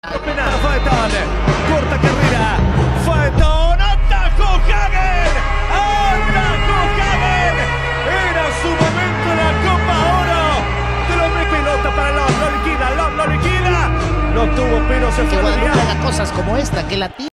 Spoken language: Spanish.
Penal, Faetón, corta carrera, Faetón, atajó Hagen, atajó Hagen, era su momento la Copa Oro, de pelota para Lom, lo liquida, Lom lo liquida, lo tuvo pero se fue Que haga cosas como esta, que la.